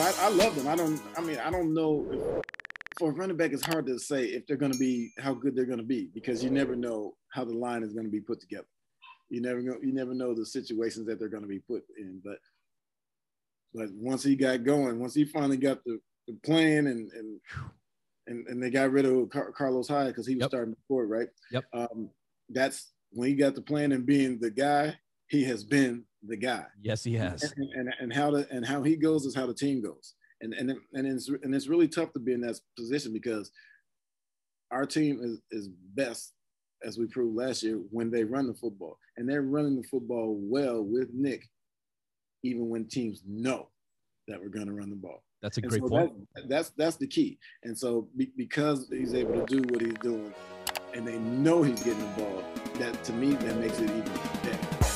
I, I love them. I don't. I mean, I don't know. If, for a running back, it's hard to say if they're going to be how good they're going to be because you never know how the line is going to be put together. You never know. You never know the situations that they're going to be put in. But but once he got going, once he finally got the, the plan and and and, and they got rid of Car- Carlos Hyde because he was Yep. starting before, right? Yep. Um, that's when he got the plan and being the guy. He has been the guy. Yes, he has. and, and, and how the and how he goes is how the team goes. And and and it's and it's really tough to be in that position because our team is is best as we proved last year when they run the football. And they're running the football well with Nick even when teams know that we're going to run the ball. That's a and great so point. that- that's that's the key. And so be, because he's able to do what he's doing and they know he's getting the ball that to me that makes it even better